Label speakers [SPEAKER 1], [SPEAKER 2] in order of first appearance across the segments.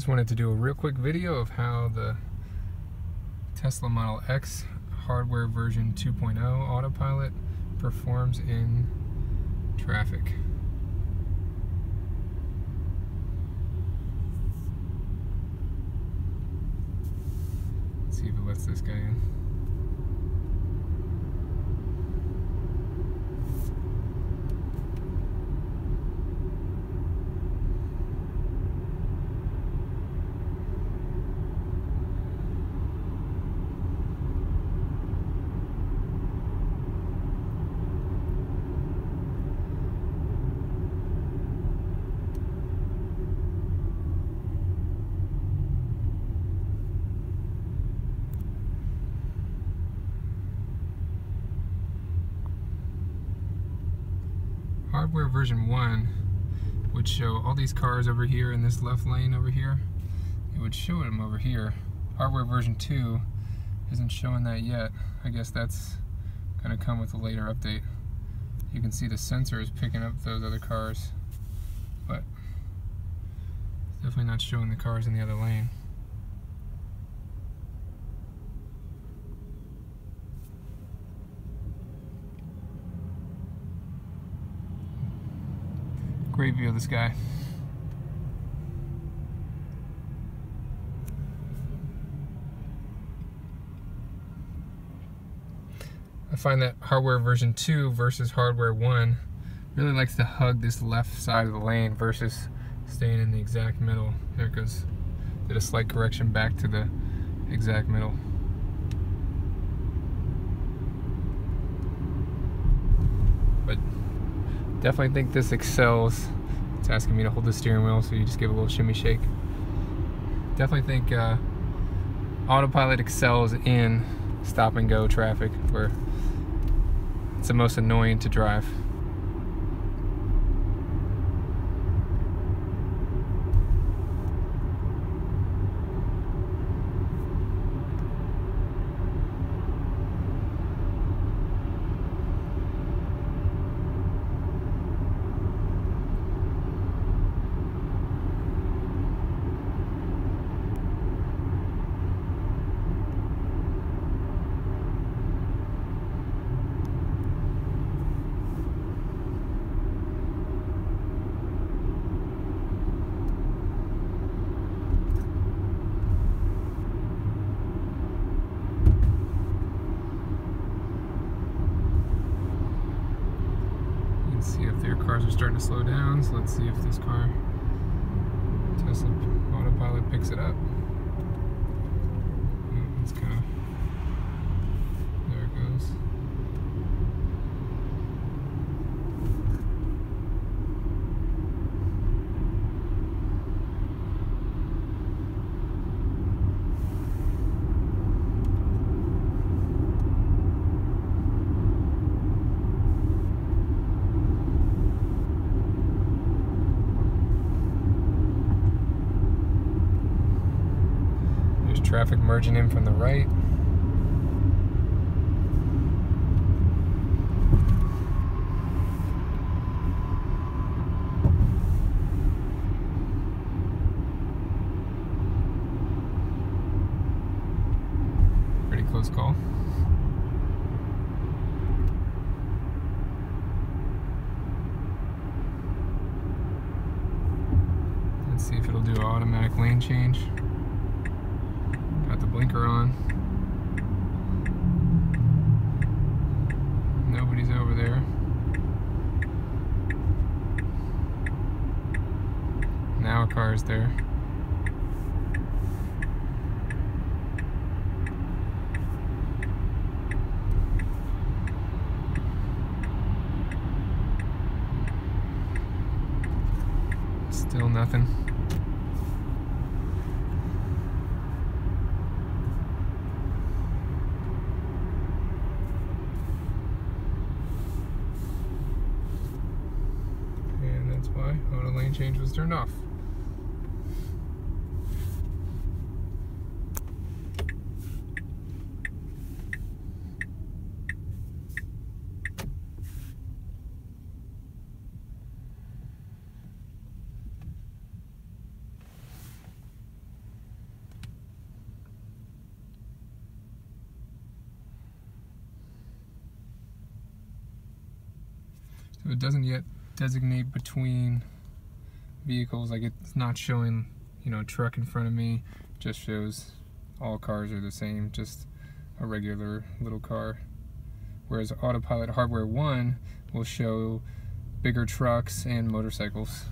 [SPEAKER 1] Just wanted to do a real quick video of how the Tesla Model X hardware version 2.0 autopilot performs in traffic. Let's see if it lets this guy in. Hardware version 1 would show all these cars over here in this left lane over here. It would show them over here. Hardware version 2 isn't showing that yet. I guess that's going to come with a later update. You can see the sensor is picking up those other cars, but definitely not showing the cars in the other lane. Great view of the sky. I find that hardware version 2 versus hardware 1 really likes to hug this left side of the lane versus staying in the exact middle. There it goes. Did a slight correction back to the exact middle. Definitely think this excels. It's asking me to hold the steering wheel, so you just give a little shimmy shake. Definitely think uh, autopilot excels in stop and go traffic where it's the most annoying to drive. Cars are starting to slow down, so let's see if this car, Tesla Autopilot, picks it up. It's kind of traffic merging in from the right. Pretty close call. Let's see if it'll do automatic lane change blinker on. Nobody's over there. Now a car's there. Still nothing. change was turned off. So it doesn't yet designate between vehicles. Like it's not showing, you know, a truck in front of me. Just shows all cars are the same, just a regular little car. Whereas Autopilot Hardware 1 will show bigger trucks and motorcycles.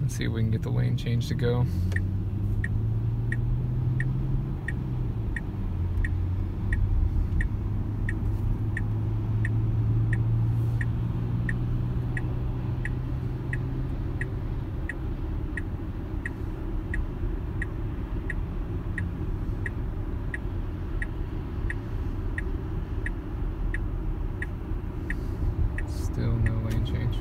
[SPEAKER 1] Let's see if we can get the lane change to go. Still no lane change.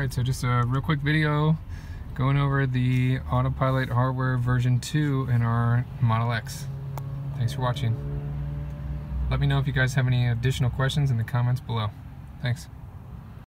[SPEAKER 1] Alright, so just a real quick video going over the Autopilot hardware version 2 in our Model X. Thanks for watching. Let me know if you guys have any additional questions in the comments below. Thanks.